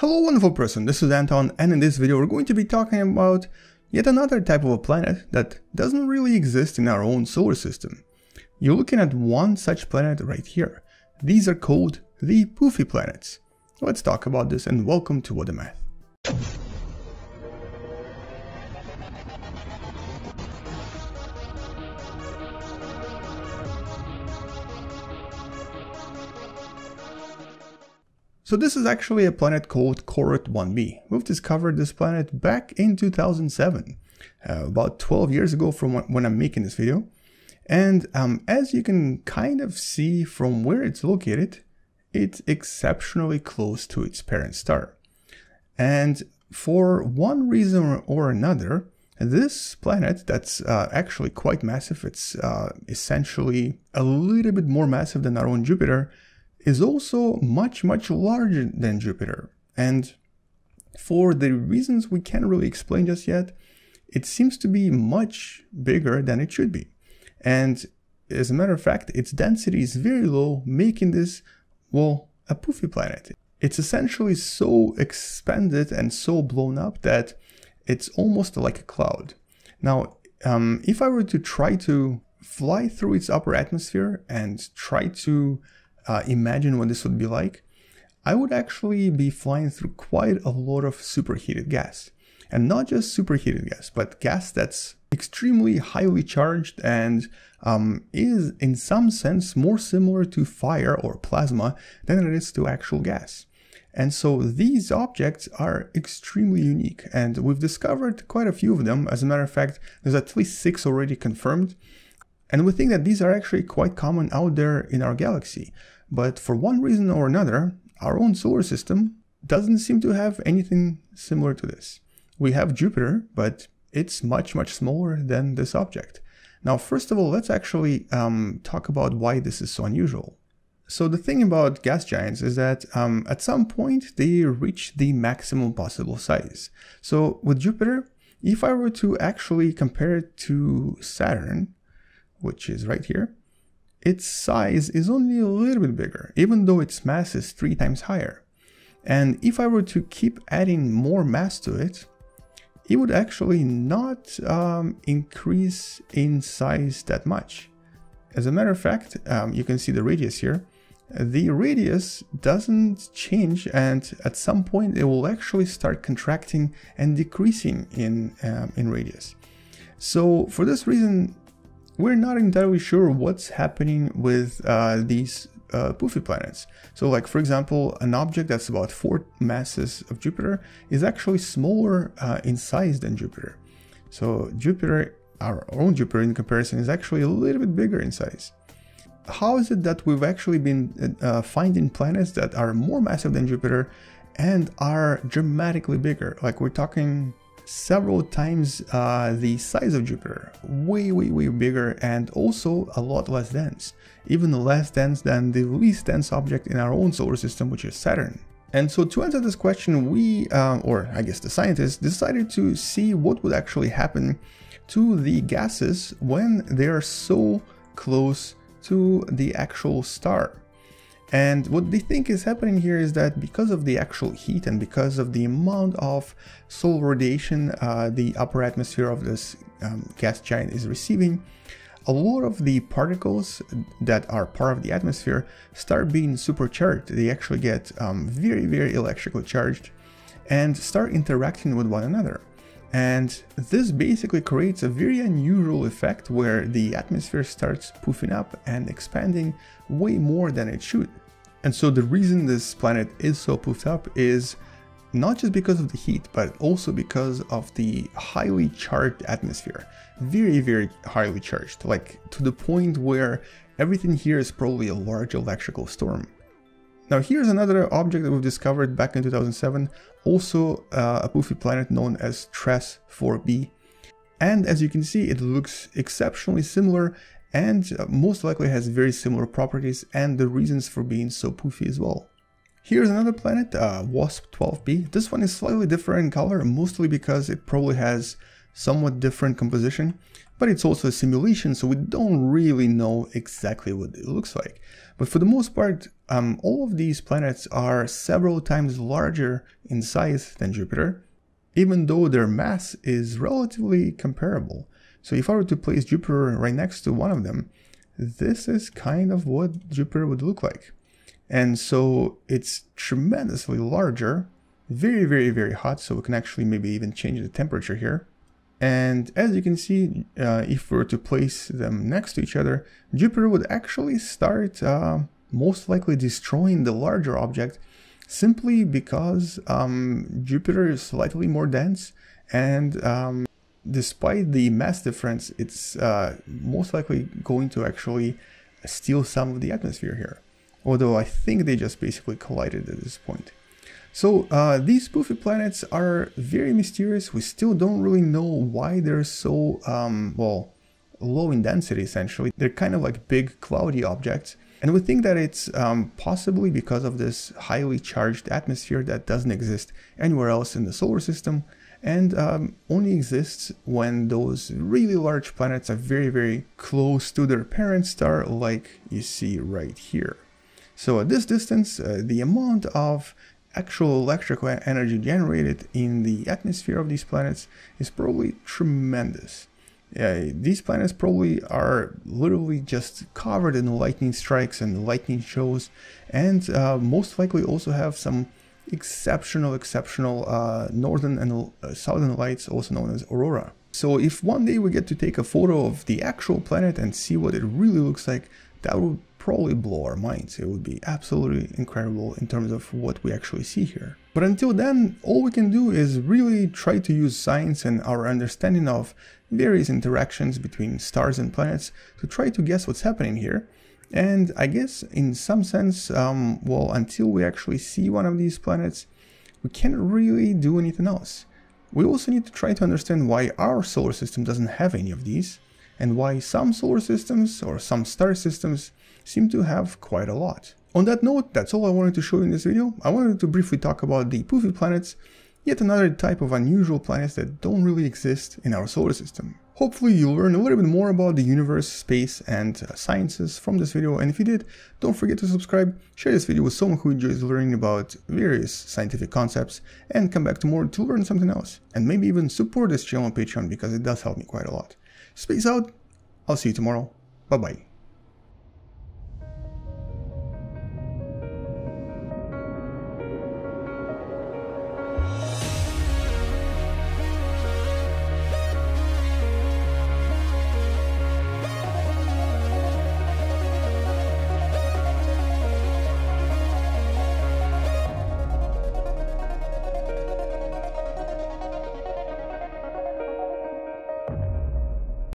Hello wonderful person, this is Anton and in this video we're going to be talking about yet another type of a planet that doesn't really exist in our own solar system. You're looking at one such planet right here. These are called the Poofy planets. Let's talk about this and welcome to What Da Math. So this is actually a planet called Corot 1b. We've discovered this planet back in 2007, uh, about 12 years ago from when I'm making this video. And um, as you can kind of see from where it's located, it's exceptionally close to its parent star. And for one reason or another, this planet that's uh, actually quite massive, it's uh, essentially a little bit more massive than our own Jupiter, is also much, much larger than Jupiter. And for the reasons we can't really explain just yet, it seems to be much bigger than it should be. And as a matter of fact, its density is very low, making this, well, a poofy planet. It's essentially so expanded and so blown up that it's almost like a cloud. Now, um, if I were to try to fly through its upper atmosphere and try to uh, imagine what this would be like, I would actually be flying through quite a lot of superheated gas. And not just superheated gas, but gas that's extremely highly charged and um, is in some sense more similar to fire or plasma than it is to actual gas. And so these objects are extremely unique and we've discovered quite a few of them. As a matter of fact, there's at least six already confirmed. And we think that these are actually quite common out there in our galaxy. But for one reason or another, our own solar system doesn't seem to have anything similar to this. We have Jupiter, but it's much, much smaller than this object. Now, first of all, let's actually um, talk about why this is so unusual. So the thing about gas giants is that um, at some point they reach the maximum possible size. So with Jupiter, if I were to actually compare it to Saturn, which is right here, its size is only a little bit bigger, even though its mass is three times higher. And if I were to keep adding more mass to it, it would actually not um, increase in size that much. As a matter of fact, um, you can see the radius here. The radius doesn't change and at some point it will actually start contracting and decreasing in, um, in radius. So for this reason, we're not entirely sure what's happening with uh, these uh, poofy planets. So like for example, an object that's about four masses of Jupiter is actually smaller uh, in size than Jupiter. So Jupiter, our own Jupiter in comparison, is actually a little bit bigger in size. How is it that we've actually been uh, finding planets that are more massive than Jupiter and are dramatically bigger? Like we're talking several times uh, the size of Jupiter, way, way, way bigger and also a lot less dense, even less dense than the least dense object in our own solar system, which is Saturn. And so to answer this question, we, uh, or I guess the scientists, decided to see what would actually happen to the gases when they are so close to the actual star. And what they think is happening here is that because of the actual heat and because of the amount of solar radiation uh, the upper atmosphere of this um, gas giant is receiving, a lot of the particles that are part of the atmosphere start being supercharged. They actually get um, very, very electrically charged and start interacting with one another. And this basically creates a very unusual effect where the atmosphere starts poofing up and expanding way more than it should. And so the reason this planet is so poofed up is not just because of the heat, but also because of the highly charged atmosphere. Very, very highly charged, like to the point where everything here is probably a large electrical storm. Now here's another object that we've discovered back in 2007, also uh, a poofy planet known as TRES 4b. And as you can see, it looks exceptionally similar and uh, most likely has very similar properties and the reasons for being so poofy as well. Here's another planet, uh, WASP-12b. This one is slightly different in color, mostly because it probably has somewhat different composition, but it's also a simulation, so we don't really know exactly what it looks like. But for the most part, um, all of these planets are several times larger in size than Jupiter, even though their mass is relatively comparable. So if I were to place Jupiter right next to one of them, this is kind of what Jupiter would look like. And so it's tremendously larger, very, very, very hot. So we can actually maybe even change the temperature here. And as you can see, uh, if we were to place them next to each other, Jupiter would actually start uh, most likely destroying the larger object simply because um, Jupiter is slightly more dense and um, despite the mass difference, it's uh, most likely going to actually steal some of the atmosphere here. Although I think they just basically collided at this point. So uh, these poofy planets are very mysterious. We still don't really know why they're so, um, well, low in density essentially. They're kind of like big cloudy objects. And we think that it's um, possibly because of this highly charged atmosphere that doesn't exist anywhere else in the solar system and um, only exists when those really large planets are very, very close to their parent star, like you see right here. So at this distance, uh, the amount of actual electrical energy generated in the atmosphere of these planets is probably tremendous. Yeah, these planets probably are literally just covered in lightning strikes and lightning shows, and uh, most likely also have some exceptional, exceptional uh, northern and uh, southern lights, also known as aurora. So if one day we get to take a photo of the actual planet and see what it really looks like, that would probably blow our minds. It would be absolutely incredible in terms of what we actually see here. But until then, all we can do is really try to use science and our understanding of various interactions between stars and planets to try to guess what's happening here. And I guess in some sense, um, well, until we actually see one of these planets, we can't really do anything else. We also need to try to understand why our solar system doesn't have any of these, and why some solar systems or some star systems seem to have quite a lot. On that note, that's all I wanted to show you in this video. I wanted to briefly talk about the poofy planets, yet another type of unusual planets that don't really exist in our solar system. Hopefully you'll learn a little bit more about the universe, space and uh, sciences from this video and if you did, don't forget to subscribe, share this video with someone who enjoys learning about various scientific concepts and come back tomorrow to learn something else and maybe even support this channel on Patreon because it does help me quite a lot. Space out, I'll see you tomorrow, bye bye.